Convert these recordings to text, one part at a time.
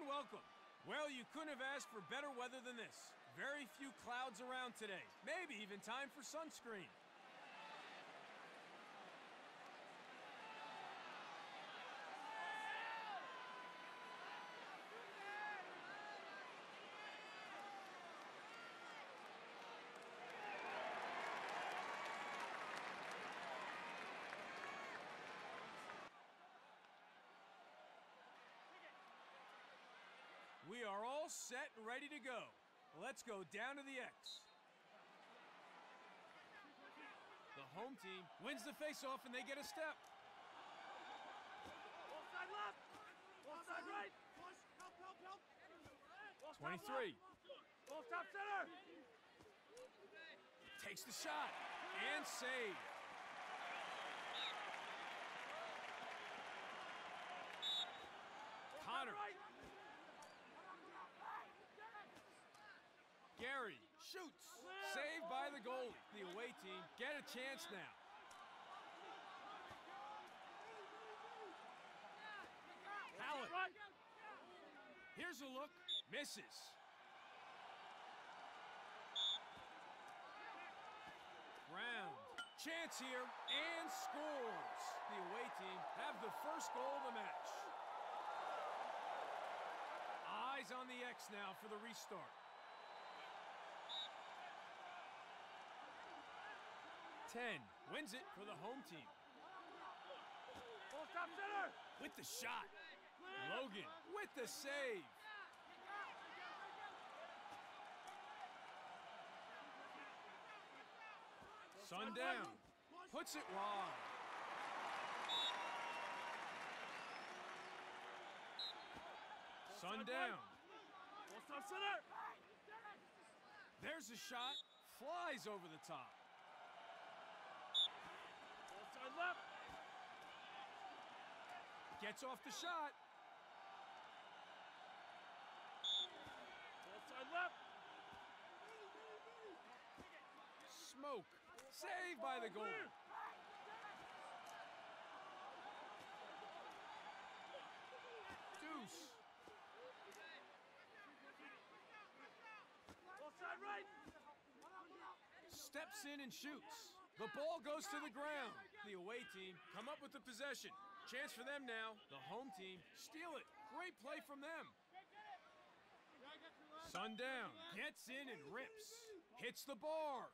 Everyone welcome. Well, you couldn't have asked for better weather than this. Very few clouds around today. Maybe even time for sunscreen. Are all set and ready to go. Let's go down to the X. The home team wins the face-off and they get a step. Offside left! Offside right! Push! Help, help, help! Off 23. Off top center! takes the shot and save. Connor, Right! Shoots. Saved by the goalie. The away team get a chance now. Hallett, here's a look. Misses. Round. Chance here and scores. The away team have the first goal of the match. Eyes on the X now for the restart. Ten wins it for the home team. Off top center! With the shot. Logan with the save. Sundown puts it wide. Sundown. There's a shot. Flies over the top. Left! Gets off the shot. Offside left! Smoke. Saved by the goalie. Deuce. Right! steps in and shoots. The ball goes to the ground. The away team come up with the possession. Chance for them now. The home team steal it. Great play from them. Sundown gets in and rips. Hits the bar.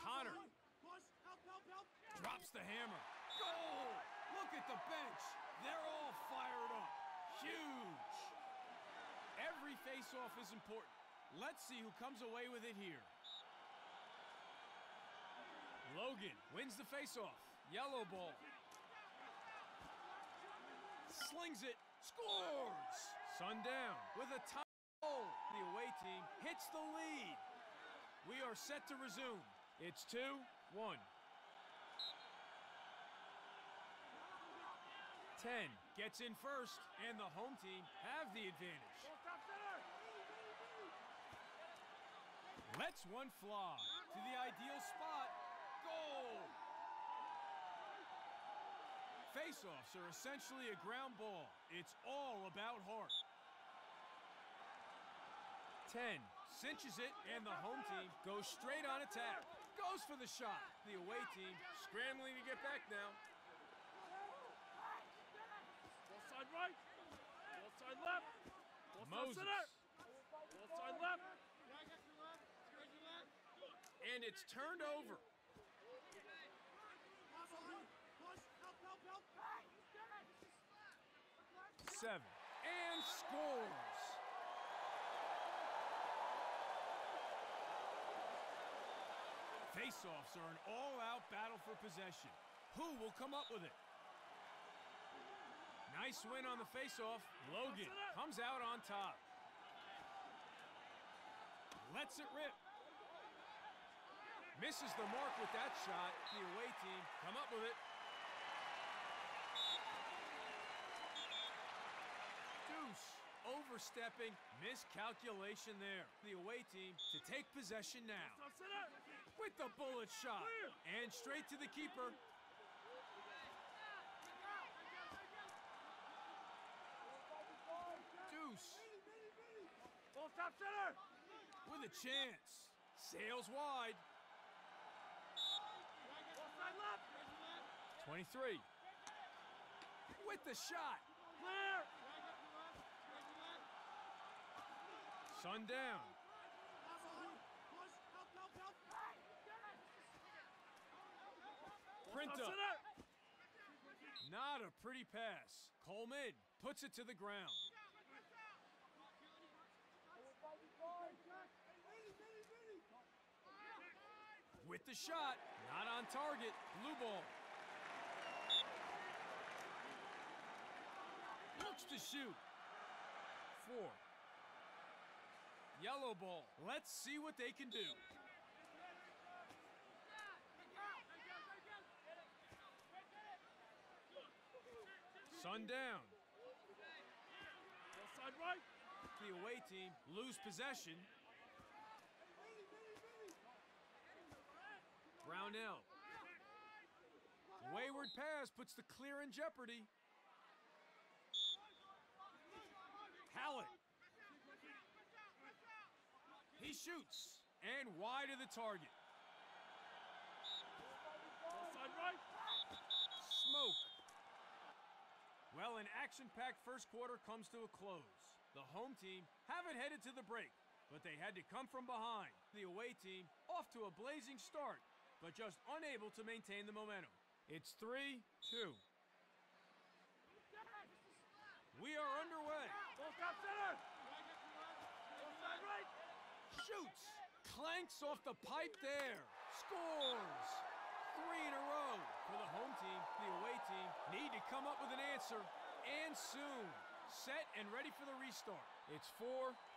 Connor drops the hammer. Goal! Look at the bench. They're all fired up. Huge. Every face-off is important. Let's see who comes away with it here. Logan wins the face-off. Yellow ball. Slings it. Scores! Sundown with a tie goal. The away team hits the lead. We are set to resume. It's 2-1. 10 gets in first, and the home team have the advantage. Lets one fly to the ideal spot. Goal! Face-offs are essentially a ground ball. It's all about heart. 10 cinches it, and the home team goes straight on attack. Goes for the shot. The away team scrambling to get back now. Offside right! Offside left! Offside Moses. center! Offside left! And it's turned over. Push! Help, help, help! Seven. And scores. Face-offs are an all-out battle for possession. Who will come up with it? Nice win on the face-off. Logan comes out on top. Lets it rip. Misses the mark with that shot. The away team come up with it. overstepping, miscalculation there. The away team to take possession now. With the bullet shot. And straight to the keeper. Deuce. Top center. With a chance. Sails wide. 23. With the shot. Clear. Up. center. Not a pretty pass. Coleman puts it to the ground. With the shot. Not on target. Blue ball. Looks to shoot. Four. Yellow ball. Let's see what they can do. Sun down. Side right. The away team lose possession. Brownell. Wayward pass puts the clear in jeopardy. Hallett. He shoots and wide of the target. Side right. Smoke. Well, an action-packed first quarter comes to a close. The home team haven't headed to the break, but they had to come from behind. The away team off to a blazing start, but just unable to maintain the momentum. It's 3-2. We are underway. Center. Shoots. Clanks off the pipe there. Scores. Three in a row for the home team. The away team need to come up with an answer and soon. Set and ready for the restart. It's 4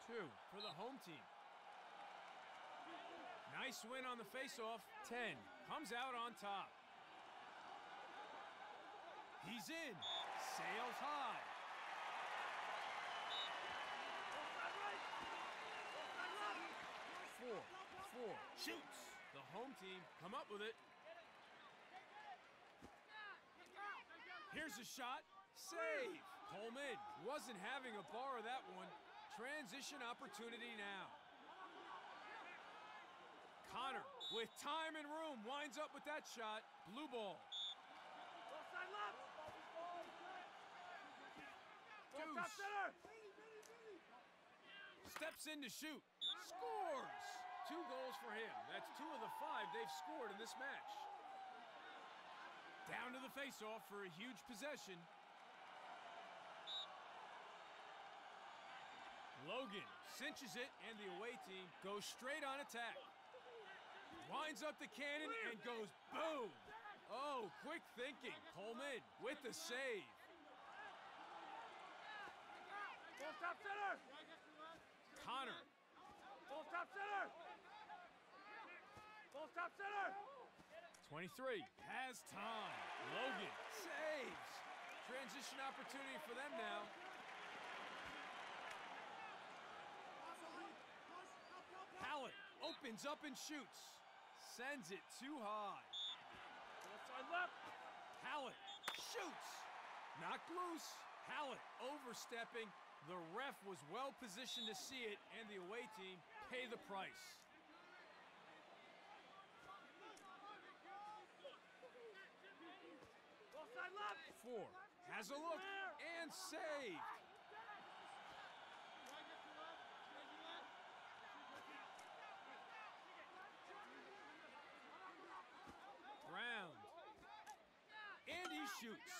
2 for the home team. Nice win on the faceoff. 10 comes out on top. He's in. Sails high. Ball side right. Ball side left. Four, four, shoots. The home team come up with it. Here's a shot. Save. Coleman wasn't having a bar of that one. Transition opportunity now. Connor, with time and room, winds up with that shot. Blue ball. Ball side left. Ball top Deuce. Steps in to shoot. Scores. Two goals for him. That's two of the five they've scored in this match. Down to the faceoff for a huge possession. Logan cinches it, and the away team goes straight on attack. Winds up the cannon and goes boom. Oh, quick thinking. Coleman with the save. Ball top center. Connor Ball top center. Ball top center. 23 has time. Logan saves. Transition opportunity for them now. Hallett opens up and shoots. Sends it too high. Ball side left. Hallett shoots. Knocked loose. Hallett overstepping. The ref was well positioned to see it, and the away team pay the price. Ball side left. Four has a look and saved. Round. And he shoots.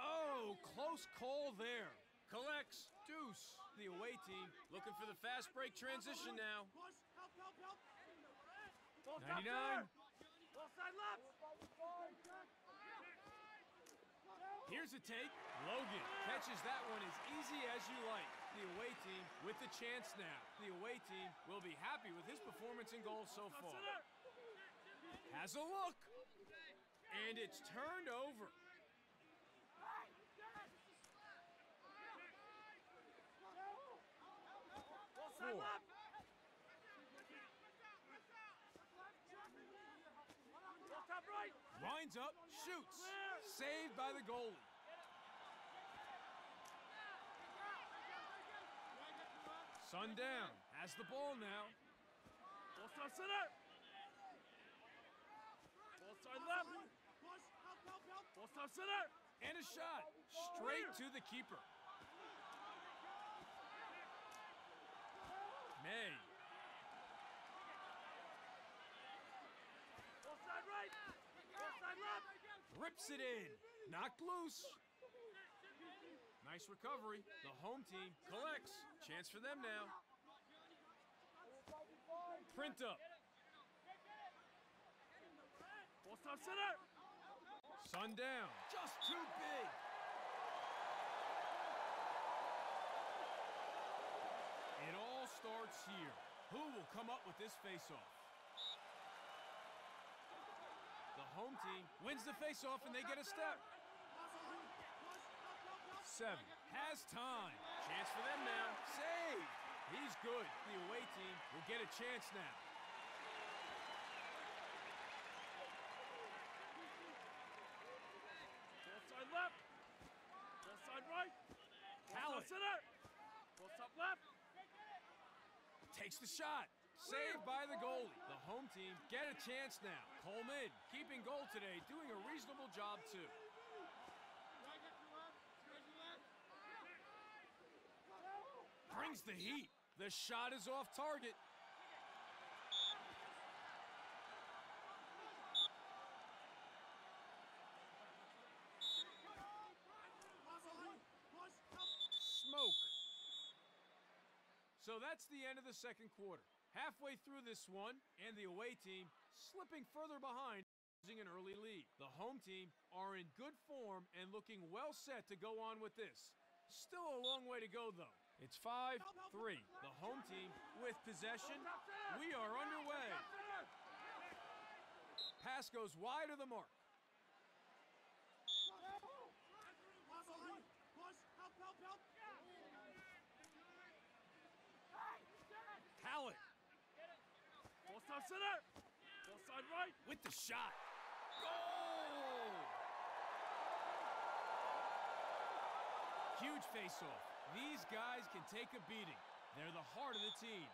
Oh, close call there. Collects. Deuce. The away team looking for the fast break transition now. Push. Help, help, help. Ball top 99. center. Ball side left. Here's a take. Logan catches that one as easy as you like. The away team with the chance now. The away team will be happy with his performance and goals so far. Has a look. And it's turned over. Four. left. Ball top right. Winds up, shoots. Saved by the goalie. Sundown has the ball now. Ball side center. Ball side left. Ball side center. And a shot. Straight to the keeper. May. Ball side right. Ball side left. Rips it in. Knocked loose. Nice recovery. The home team collects. Chance for them now. Print up. Ball side center. Sundown. Just too big. It all starts here. Who will come up with this faceoff? The home team wins the faceoff and they get a step. Seven. Has time. Chance for them now. Save. He's good. The away team will get a chance now. Ball side left. Ball side right. Hallett. center. Ball side left. Takes the shot. Saved by the goalie. The home team get a chance now. Coleman keeping goal today, doing a reasonable job too. Brings the heat. The shot is off target. Smoke. So that's the end of the second quarter. Halfway through this one, and the away team slipping further behind, losing an early lead. The home team are in good form and looking well set to go on with this. Still a long way to go, though. It's 5 3. The home team with possession. We are underway. Pass goes wide of the mark. Push, help, help, help. Hallett Ball side center. Ball side right. with the shot. Goal! Huge face-off. These guys can take a beating. They're the heart of the team.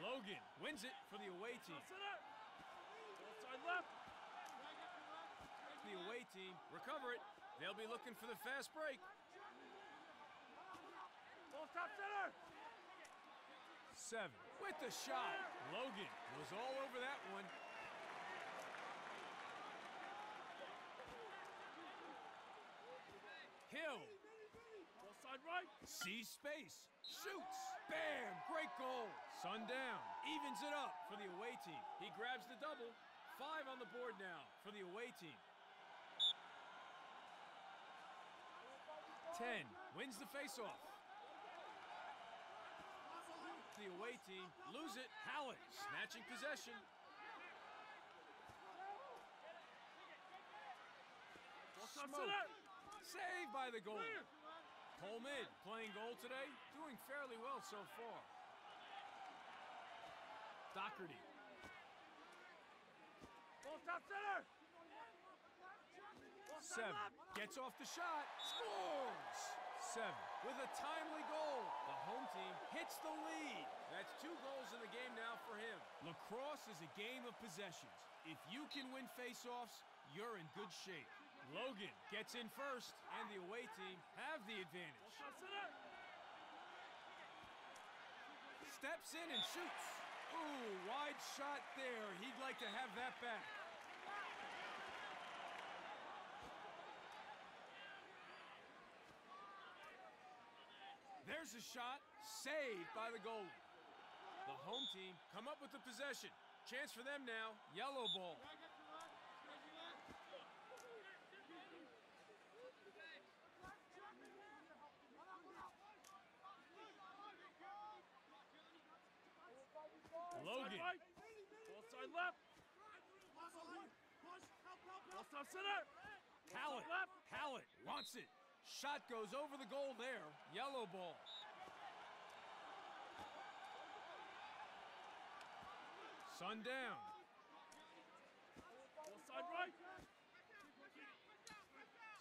Logan wins it for the away team. Ball side left. The away team recover it. They'll be looking for the fast break. Ball top center. Seven with the shot. Logan was all over that one. Hill side right. sees space, shoots, bam, great goal. Sundown evens it up for the away team. He grabs the double. Five on the board now for the away team. Ten wins the faceoff. The away team lose it. Hallett snatching possession. Smoke. Saved by the goal. Coleman playing goal today, doing fairly well so far. Doherty Ball top center. Seven. Gets off the shot. Scores! Seven. With a timely goal. The home team hits the lead. That's two goals in the game now for him. Lacrosse is a game of possessions. If you can win faceoffs, you're in good shape. Logan gets in first, and the away team have the advantage. Steps in and shoots. Ooh, wide shot there. He'd like to have that back. There's a shot, saved by the goalie. The home team come up with the possession. Chance for them now. Yellow ball. Ball Logan. Ball side left. Push, help, help, Ball help. center. Hallett. left. Hallett wants it. Shot goes over the goal there. Yellow ball. Sun down.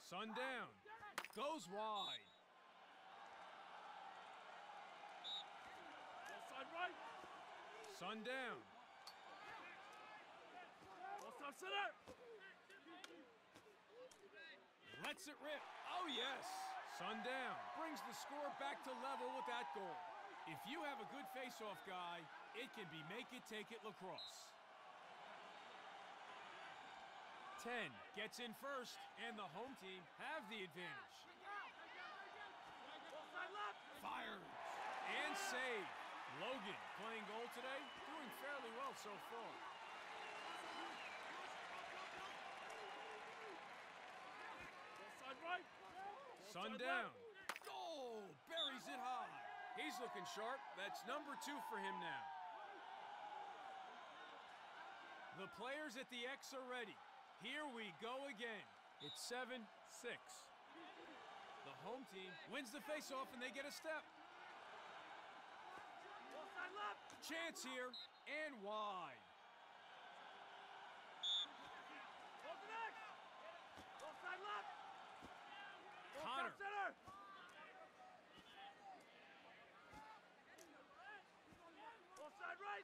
Sun down. Goes wide. Side right. Sun down. Lets it rip. Oh, yes. Sundown. Brings the score back to level with that goal. If you have a good face-off guy, it can be make it, take it lacrosse. 10 gets in first, and the home team have the advantage. Fires and save. Logan playing goal today, doing fairly well so far. Ball side right. Ball Sun down. left. Goal! Buries it high. He's looking sharp. That's number two for him now. The players at the X are ready. Here we go again. It's 7 6. The home team wins the faceoff and they get a step. Ball side left. Chance here and wide. Ball to next. Ball side left. Ball Connor. stop center. Ball side right.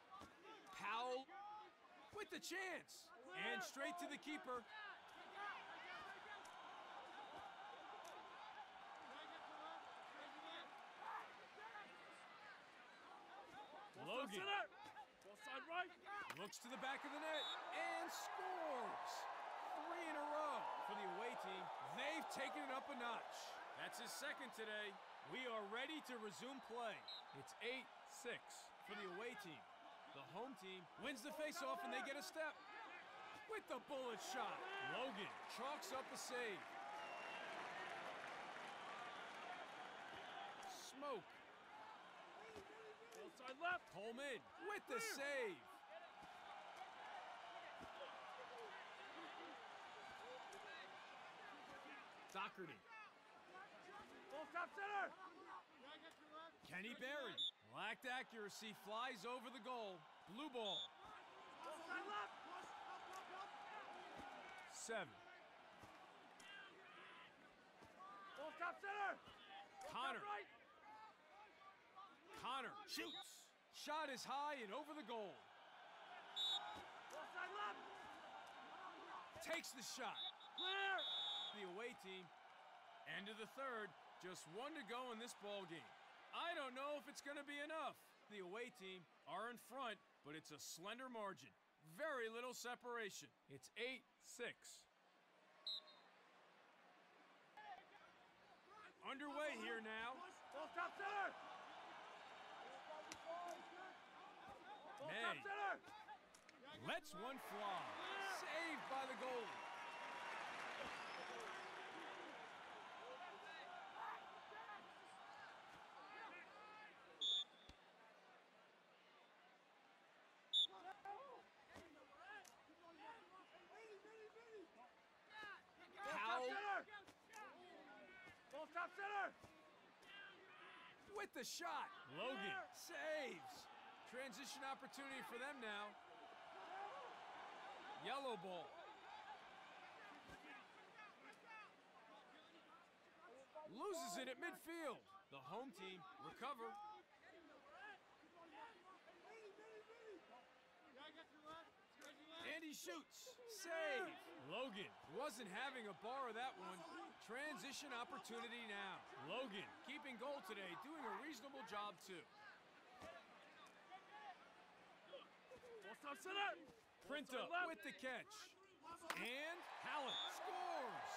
Powell with the chance. And straight to the keeper. Logan side right. looks to the back of the net and scores. Three in a row for the away team. They've taken it up a notch. That's his second today. We are ready to resume play. It's 8 6 for the away team. The home team wins the faceoff and they get a step. With the bullet shot, Logan chalks up a save. Smoke. Ball side left. Coleman with the save. Doherty. Ball stop center. Kenny Berry. Lacked accuracy, flies over the goal. Blue ball. Ball side left. Seven. Ball stop center. Connor. right. Connor shoots. Shot is high and over the goal. Ball side left. Takes the shot. Clear. The away team. End of the third. Just one to go in this ball game. I don't know if it's going to be enough. The away team are in front, but it's a slender margin. Very little separation. It's 8 6. Underway here now. Ball center. May. Lets one fly. Saved by the goalie. Ball stop Powell. center. Ball stop center. With the shot. Logan saves. Transition opportunity for them now. Yellow ball. Loses it at midfield. The home team recover. And he shoots. Save. Logan wasn't having a bar of that one. Transition opportunity now. Logan keeping goal today, doing a reasonable job too. Printa with the catch. And Hallett scores.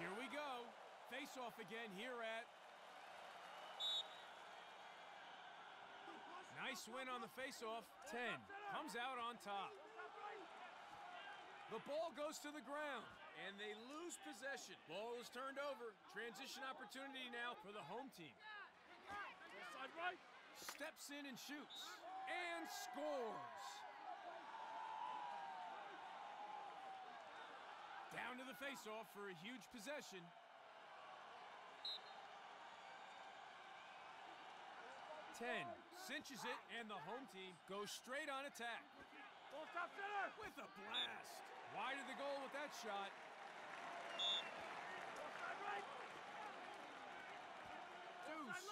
Here we go. Face off again here at. Nice win on the face off. 10 comes out on top. Ball stop right. The ball goes to the ground and they lose possession. Ball is turned over. Transition opportunity now for the home team. Side right. steps in and shoots and scores. Down to the faceoff for a huge possession. Ten cinches it, and the home team goes straight on attack Ball stop center. with a blast. Wide of the goal with that shot. Deuce.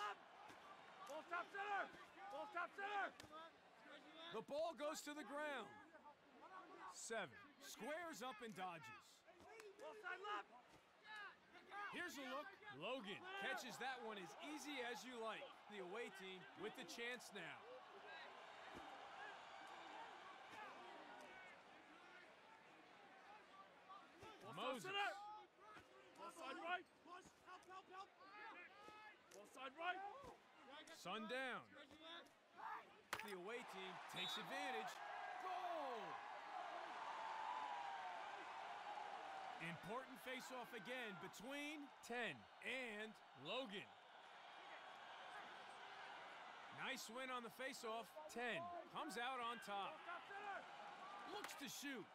Ball stop center. Ball stop center. The ball goes to the ground. Seven. Squares up and dodges. Ball side left. Here's a look. Logan catches that one as easy as you like. The away team with the chance now. Ball stop Moses. center. Ball side right. Push, help, help, help. Ball side right. Sundown. The away team takes advantage. Goal! Important face-off again between 10 and Logan. Nice win on the face-off. 10 comes out on top. Looks to shoot.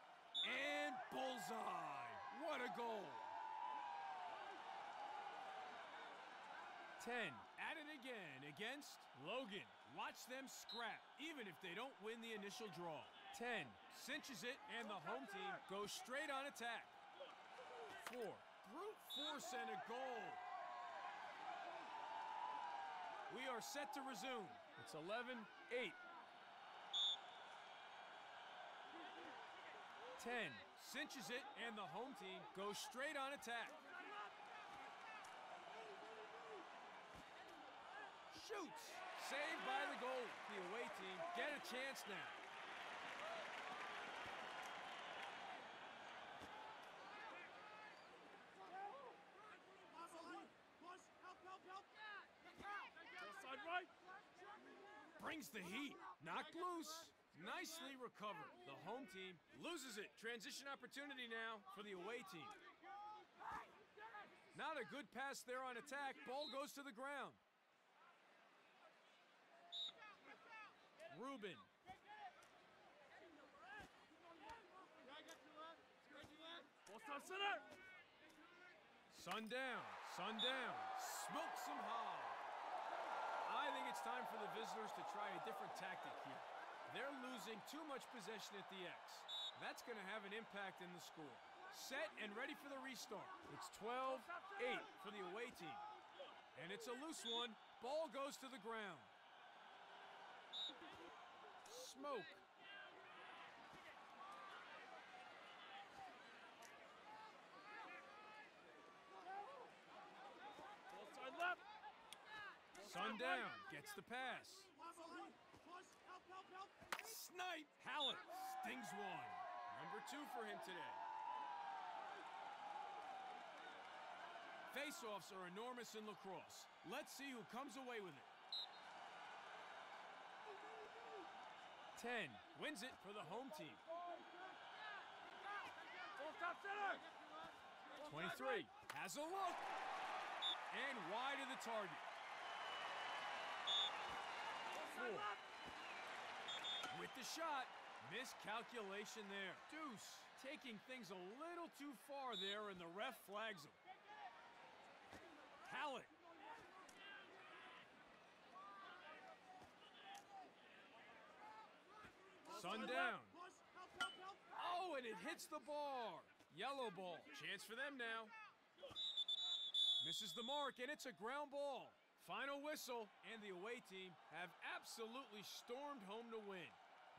And bullseye. What a goal. 10 at it again against Logan. Watch them scrap, even if they don't win the initial draw. 10 cinches it, and the home team goes straight on attack. 4 brute force and a goal. We are set to resume. It's 11 8. 10 cinches it, and the home team goes straight on attack. Shoots! Saved by the goal. The away team get a chance now. Brings the heat. Knocked loose. Nicely recovered. The home team loses it. Transition opportunity now for the away team. Not a good pass there on attack. Ball goes to the ground. Ruben. Ball stop center. Sundown. Sundown. Smokes them high. I think it's time for the visitors to try a different tactic here. They're losing too much possession at the X. That's going to have an impact in the score. Set and ready for the restart. It's 12 8 for the away team. And it's a loose one. Ball goes to the ground. Smoke. Side left. Sundown gets the pass. Snipe. Hallett stings one. Number two for him today. Face-offs are enormous in lacrosse. Let's see who comes away with it. 10 wins it for the home team. Ball stop center. Ball side 23 has a look. And wide of the target. Four. With the shot, miscalculation there. Deuce taking things a little too far there, and the ref flags him. Hallett. Sundown. Oh, and it hits the bar. Yellow ball. Chance for them now. Misses the mark, and it's a ground ball. Final whistle, and the away team have absolutely stormed home to win.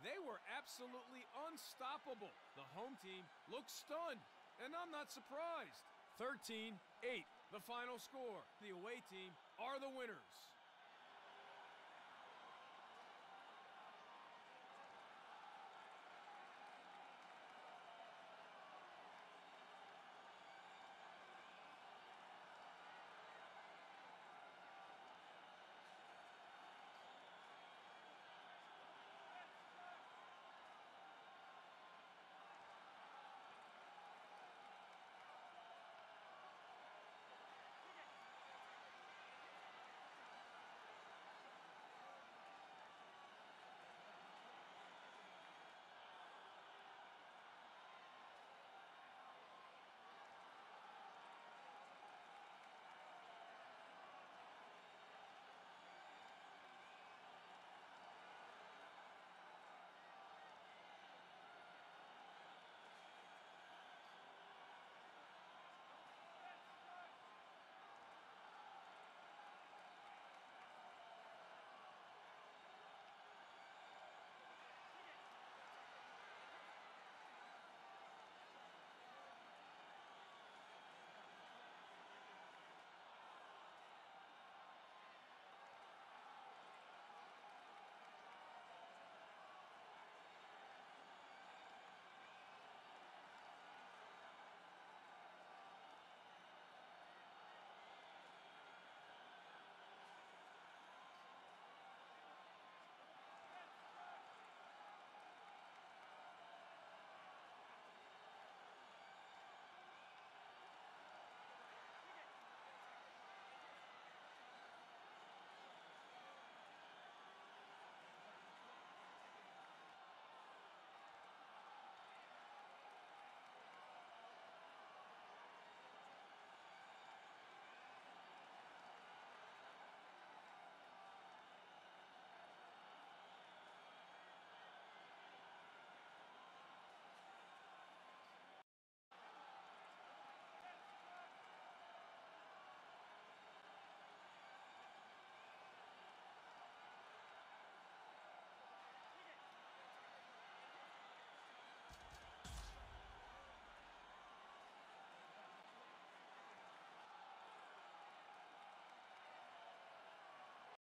They were absolutely unstoppable. The home team looks stunned, and I'm not surprised. 13 8, the final score. The away team are the winners.